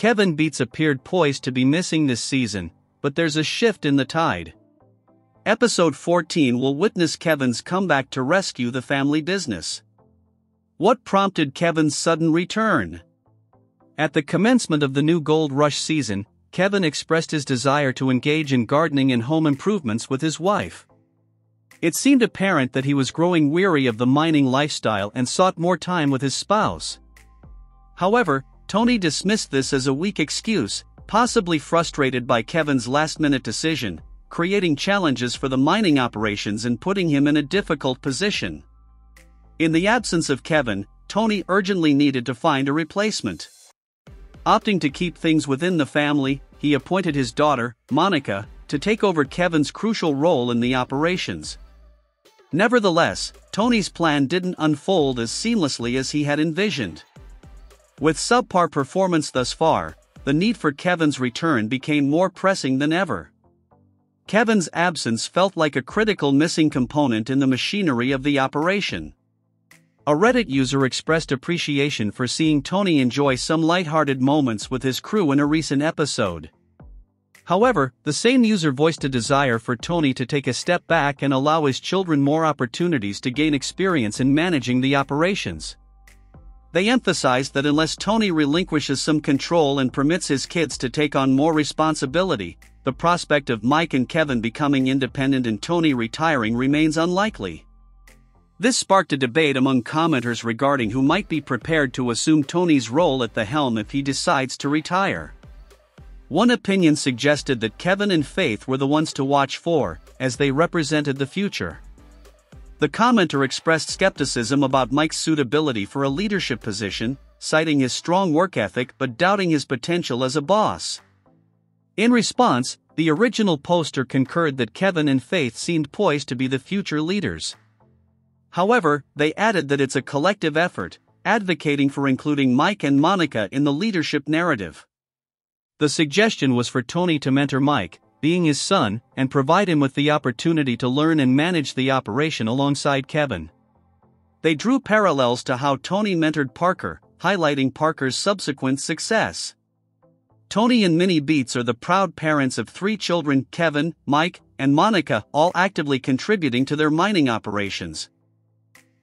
Kevin Beets appeared poised to be missing this season, but there's a shift in the tide. Episode 14 will witness Kevin's comeback to rescue the family business. What prompted Kevin's sudden return? At the commencement of the new Gold Rush season, Kevin expressed his desire to engage in gardening and home improvements with his wife. It seemed apparent that he was growing weary of the mining lifestyle and sought more time with his spouse. However, Tony dismissed this as a weak excuse, possibly frustrated by Kevin's last minute decision, creating challenges for the mining operations and putting him in a difficult position. In the absence of Kevin, Tony urgently needed to find a replacement. Opting to keep things within the family, he appointed his daughter, Monica, to take over Kevin's crucial role in the operations. Nevertheless, Tony's plan didn't unfold as seamlessly as he had envisioned. With subpar performance thus far, the need for Kevin's return became more pressing than ever. Kevin's absence felt like a critical missing component in the machinery of the operation. A Reddit user expressed appreciation for seeing Tony enjoy some lighthearted moments with his crew in a recent episode. However, the same user voiced a desire for Tony to take a step back and allow his children more opportunities to gain experience in managing the operations. They emphasize that unless Tony relinquishes some control and permits his kids to take on more responsibility, the prospect of Mike and Kevin becoming independent and Tony retiring remains unlikely. This sparked a debate among commenters regarding who might be prepared to assume Tony's role at the helm if he decides to retire. One opinion suggested that Kevin and Faith were the ones to watch for, as they represented the future. The commenter expressed skepticism about Mike's suitability for a leadership position, citing his strong work ethic but doubting his potential as a boss. In response, the original poster concurred that Kevin and Faith seemed poised to be the future leaders. However, they added that it's a collective effort, advocating for including Mike and Monica in the leadership narrative. The suggestion was for Tony to mentor Mike, being his son, and provide him with the opportunity to learn and manage the operation alongside Kevin. They drew parallels to how Tony mentored Parker, highlighting Parker's subsequent success. Tony and Minnie Beets are the proud parents of three children Kevin, Mike, and Monica, all actively contributing to their mining operations.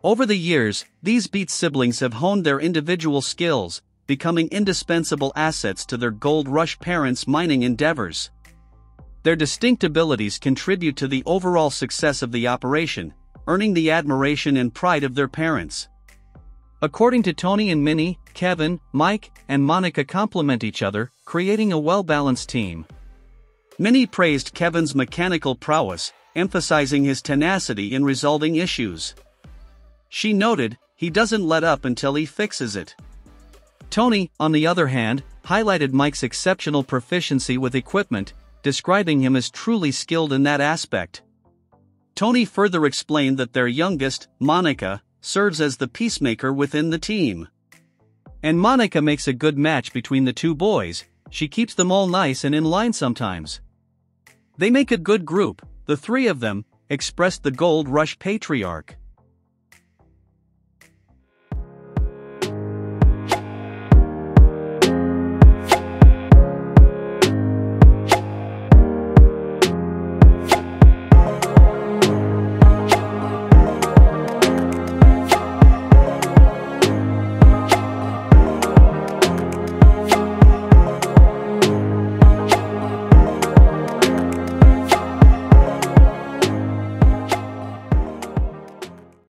Over the years, these Beets siblings have honed their individual skills, becoming indispensable assets to their Gold Rush parents' mining endeavors. Their distinct abilities contribute to the overall success of the operation, earning the admiration and pride of their parents. According to Tony and Minnie, Kevin, Mike, and Monica complement each other, creating a well balanced team. Minnie praised Kevin's mechanical prowess, emphasizing his tenacity in resolving issues. She noted, he doesn't let up until he fixes it. Tony, on the other hand, highlighted Mike's exceptional proficiency with equipment, describing him as truly skilled in that aspect. Tony further explained that their youngest, Monica, serves as the peacemaker within the team. And Monica makes a good match between the two boys, she keeps them all nice and in line sometimes. They make a good group, the three of them, expressed the Gold Rush patriarch.